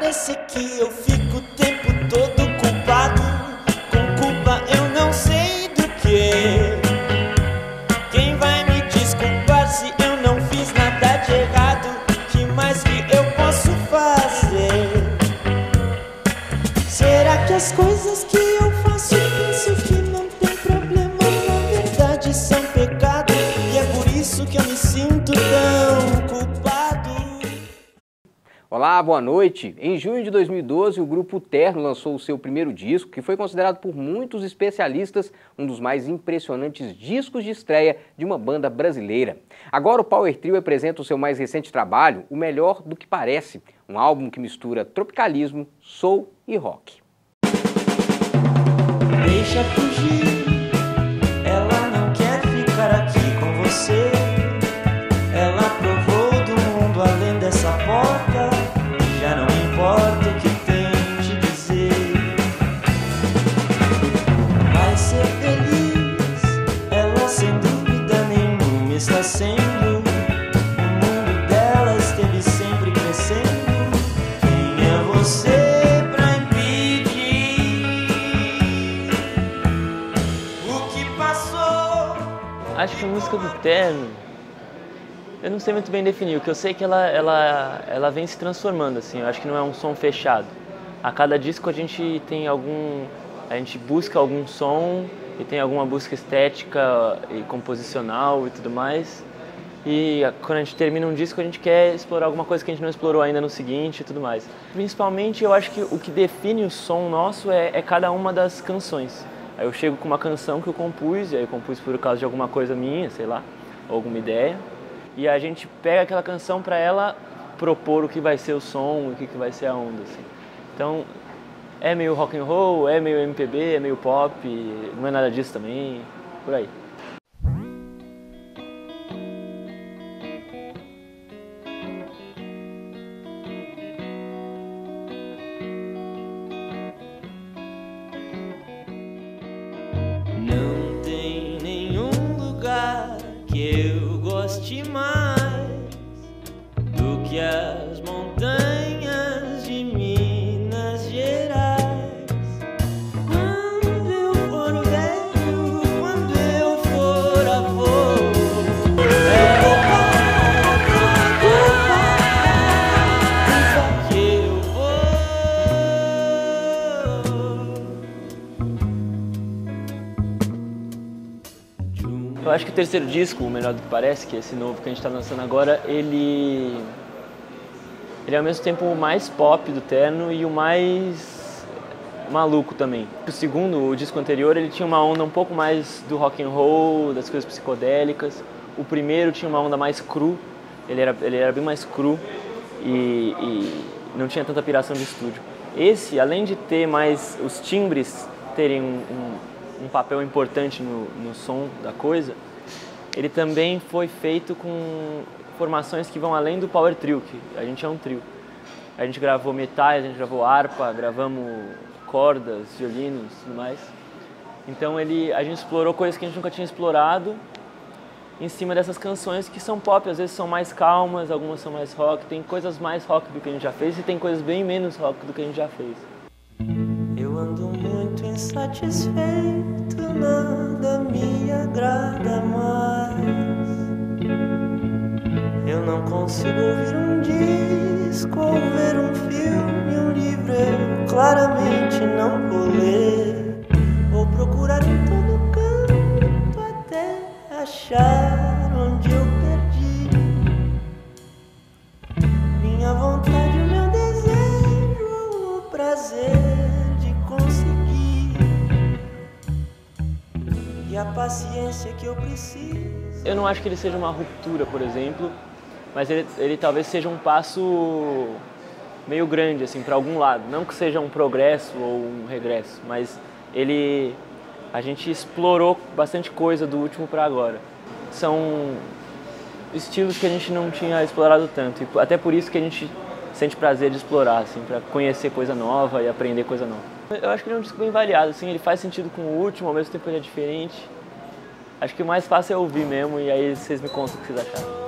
Parece que eu fico o tempo todo Olá, boa noite. Em junho de 2012, o grupo Terno lançou o seu primeiro disco, que foi considerado por muitos especialistas um dos mais impressionantes discos de estreia de uma banda brasileira. Agora o Power Trio apresenta o seu mais recente trabalho, O Melhor do que Parece, um álbum que mistura tropicalismo, soul e rock. Deixa fugir, Acho que a música do Terno, eu não sei muito bem definir, o que eu sei é que ela, ela, ela vem se transformando, assim, eu acho que não é um som fechado. A cada disco a gente tem algum, a gente busca algum som e tem alguma busca estética e composicional e tudo mais. E quando a gente termina um disco, a gente quer explorar alguma coisa que a gente não explorou ainda no seguinte e tudo mais. Principalmente, eu acho que o que define o som nosso é, é cada uma das canções. Aí eu chego com uma canção que eu compus, e aí eu compus por causa de alguma coisa minha, sei lá, alguma ideia. E a gente pega aquela canção para ela propor o que vai ser o som, o que, que vai ser a onda, assim. Então, é meio rock and roll, é meio MPB, é meio pop, não é nada disso também, por aí. Goste mais do que as Eu acho que o terceiro disco, o melhor do que parece, que é esse novo que a gente está lançando agora, ele ele é ao mesmo tempo o mais pop do Terno e o mais maluco também. O segundo, o disco anterior, ele tinha uma onda um pouco mais do rock and roll, das coisas psicodélicas. O primeiro tinha uma onda mais cru, ele era, ele era bem mais cru e, e não tinha tanta piração de estúdio. Esse, além de ter mais os timbres terem um, um, um papel importante no, no som da coisa, ele também foi feito com formações que vão além do power trio, que a gente é um trio. A gente gravou metais, a gente gravou harpa, gravamos cordas, violinos, tudo mais. Então ele, a gente explorou coisas que a gente nunca tinha explorado em cima dessas canções que são pop, às vezes são mais calmas, algumas são mais rock, tem coisas mais rock do que a gente já fez e tem coisas bem menos rock do que a gente já fez. Insatisfeito, nada me agrada mais. Eu não consigo ouvir um disco ou ver um filme, um livro. Eu claramente paciência que eu preciso. Eu não acho que ele seja uma ruptura, por exemplo, mas ele, ele talvez seja um passo meio grande assim para algum lado. Não que seja um progresso ou um regresso, mas ele a gente explorou bastante coisa do último para agora. São estilos que a gente não tinha explorado tanto e até por isso que a gente sente prazer de explorar, assim, para conhecer coisa nova e aprender coisa nova. Eu acho que ele é um disco bem variado, assim, ele faz sentido com o último, ao mesmo tempo ele é diferente. Acho que o mais fácil é ouvir mesmo e aí vocês me contam o que vocês acharam.